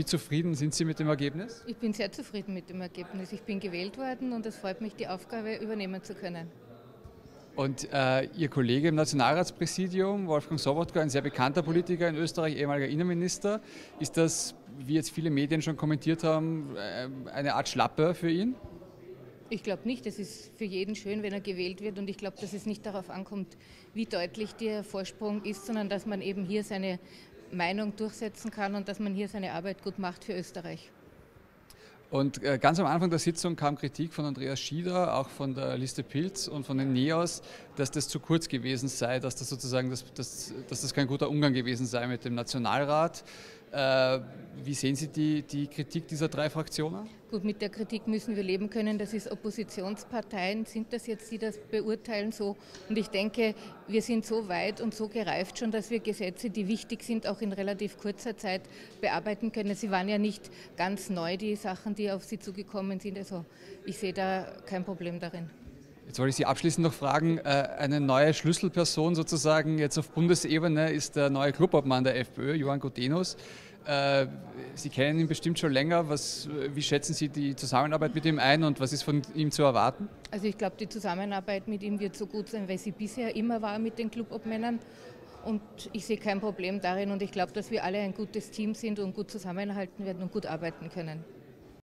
wie zufrieden sind Sie mit dem Ergebnis? Ich bin sehr zufrieden mit dem Ergebnis. Ich bin gewählt worden und es freut mich, die Aufgabe übernehmen zu können. Und äh, Ihr Kollege im Nationalratspräsidium, Wolfgang Sobotka, ein sehr bekannter Politiker in Österreich, ehemaliger Innenminister, ist das, wie jetzt viele Medien schon kommentiert haben, äh, eine Art Schlappe für ihn? Ich glaube nicht. Es ist für jeden schön, wenn er gewählt wird. Und ich glaube, dass es nicht darauf ankommt, wie deutlich der Vorsprung ist, sondern dass man eben hier seine Meinung durchsetzen kann und dass man hier seine Arbeit gut macht für Österreich. Und äh, ganz am Anfang der Sitzung kam Kritik von Andreas Schieder, auch von der Liste Pilz und von den NEOS, dass das zu kurz gewesen sei, dass das sozusagen das, das, dass das kein guter Umgang gewesen sei mit dem Nationalrat. Äh, wie sehen Sie die, die Kritik dieser drei Fraktionen? Gut, mit der Kritik müssen wir leben können. Das ist Oppositionsparteien, sind das jetzt, die das beurteilen so. Und ich denke, wir sind so weit und so gereift schon, dass wir Gesetze, die wichtig sind, auch in relativ kurzer Zeit bearbeiten können. Sie waren ja nicht ganz neu, die Sachen, die auf Sie zugekommen sind. Also ich sehe da kein Problem darin. Jetzt wollte ich Sie abschließend noch fragen, äh, eine neue Schlüsselperson sozusagen jetzt auf Bundesebene ist der neue Clubobmann der FPÖ, Johann Godenus. Äh, Sie kennen ihn bestimmt schon länger. Was, wie schätzen Sie die Zusammenarbeit mit ihm ein und was ist von ihm zu erwarten? Also ich glaube, die Zusammenarbeit mit ihm wird so gut sein, weil sie bisher immer war mit den Clubobmännern. Und ich sehe kein Problem darin und ich glaube, dass wir alle ein gutes Team sind und gut zusammenhalten werden und gut arbeiten können.